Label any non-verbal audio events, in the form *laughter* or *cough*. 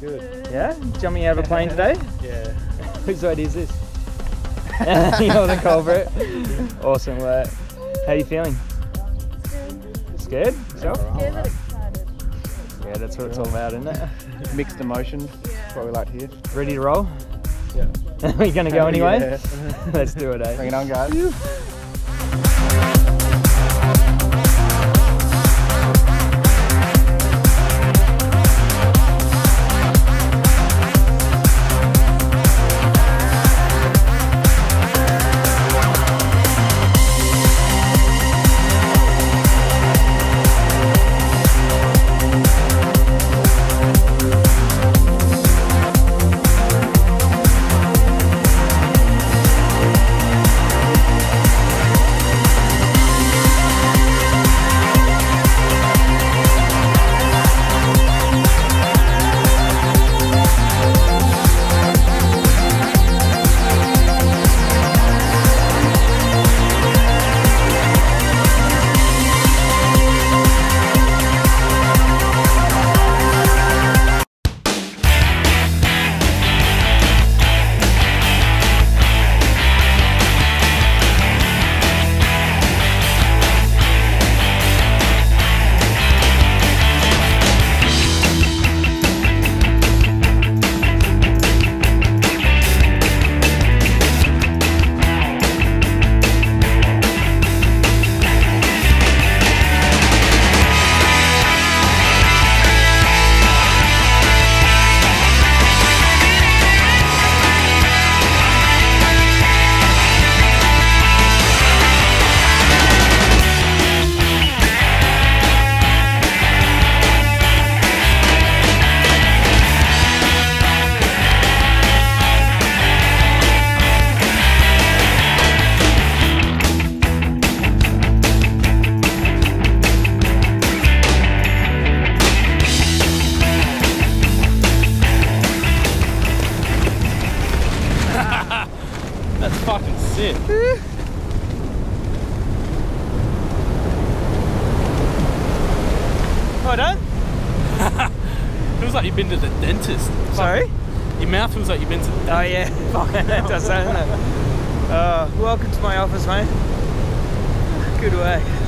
Good. Yeah? Jumping out of a plane today? *laughs* Yeah. *laughs* Whose idea is this? *laughs* You're the culprit. Awesome work. How are you feeling? Scared? Yourself? Scared but excited. Yeah, that's what it's all about, isn't it? Mixed emotions. That's what we like to hear. Ready to roll? Yeah. Are you gonna go anyway? Yeah. Let's do it, eh? Bring it on, guys. That's fucking sick. Well done. Feels like you've been to the dentist. Sorry? Your mouth feels like you've been to the Oh yeah, *laughs* fuck, that does doesn't it? Uh, welcome to my office, mate. Good work.